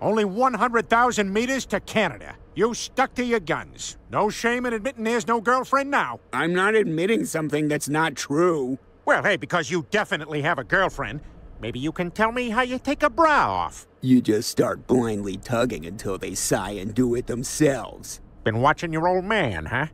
Only 100,000 meters to Canada. You stuck to your guns. No shame in admitting there's no girlfriend now. I'm not admitting something that's not true. Well, hey, because you definitely have a girlfriend, maybe you can tell me how you take a bra off. You just start blindly tugging until they sigh and do it themselves. Been watching your old man, huh?